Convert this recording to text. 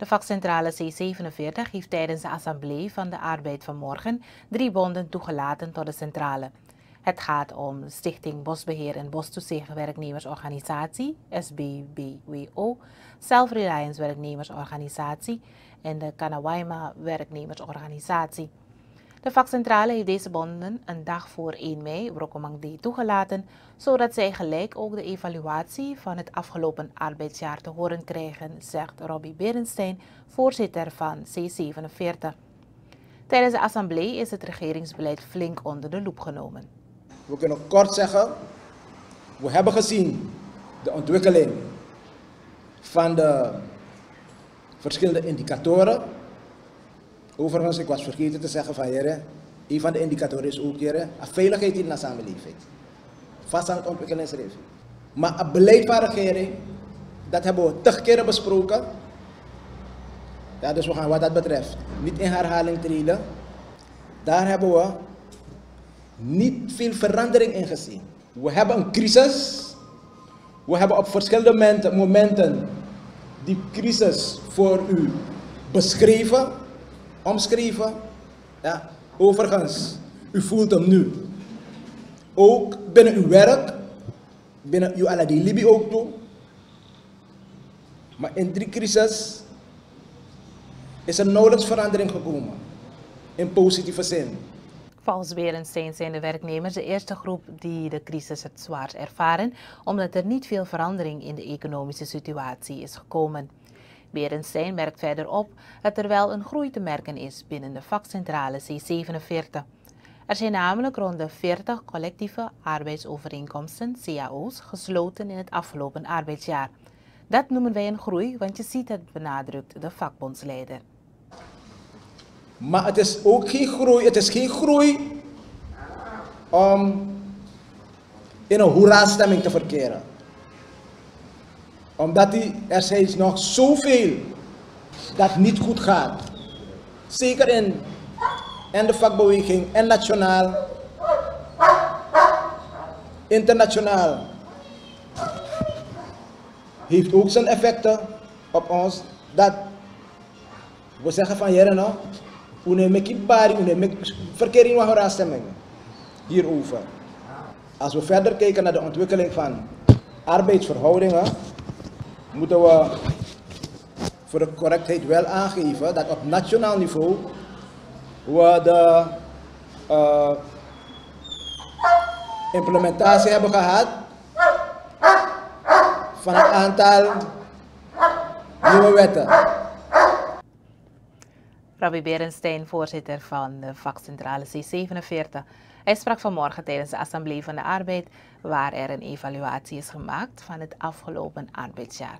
De vakcentrale C47 heeft tijdens de assemblee van de arbeid vanmorgen drie bonden toegelaten tot de centrale. Het gaat om Stichting Bosbeheer en Bostoezicht Werknemersorganisatie, SBBWO, Self-Reliance Werknemersorganisatie en de Kanawaima Werknemersorganisatie. De vakcentrale heeft deze bonden een dag voor 1 mei D toegelaten, zodat zij gelijk ook de evaluatie van het afgelopen arbeidsjaar te horen krijgen, zegt Robbie Berenstein, voorzitter van C47. Tijdens de assemblee is het regeringsbeleid flink onder de loep genomen. We kunnen kort zeggen, we hebben gezien de ontwikkeling van de verschillende indicatoren Overigens, ik was vergeten te zeggen van heren, een van de indicatoren is ook heren, veiligheid in de samenleving. Vast aan het. Maar het beleid van regering, dat hebben we tig keren besproken. Ja, dus we gaan wat dat betreft niet in herhaling treden. Daar hebben we niet veel verandering in gezien. We hebben een crisis. We hebben op verschillende momenten die crisis voor u beschreven omschreven. Ja, overigens, u voelt hem nu. Ook binnen uw werk, binnen uw Aladi Libi ook toe. Maar in drie crisis is er nauwelijks verandering gekomen. In positieve zin. Volgens Berensteen zijn de werknemers de eerste groep die de crisis het zwaarst ervaren, omdat er niet veel verandering in de economische situatie is gekomen. Berensteen merkt verder op dat er wel een groei te merken is binnen de vakcentrale C47. Er zijn namelijk rond de 40 collectieve arbeidsovereenkomsten, CAO's, gesloten in het afgelopen arbeidsjaar. Dat noemen wij een groei, want je ziet het benadrukt de vakbondsleider. Maar het is ook geen groei, het is geen groei om in een hoera-stemming te verkeren omdat die, er zijn nog zoveel dat niet goed gaat. Zeker in, in de vakbeweging en nationaal, internationaal. Heeft ook zijn effecten op ons. Dat we zeggen van jaren nog, unemeki bari, unemeki verkering van stemming hierover. Als we verder kijken naar de ontwikkeling van arbeidsverhoudingen, moeten we voor de correctheid wel aangeven dat op nationaal niveau we de uh, implementatie hebben gehad van een aantal nieuwe wetten. Rabbi Berenstein, voorzitter van de vakcentrale C47. Hij sprak vanmorgen tijdens de Assemblee van de Arbeid, waar er een evaluatie is gemaakt van het afgelopen arbeidsjaar.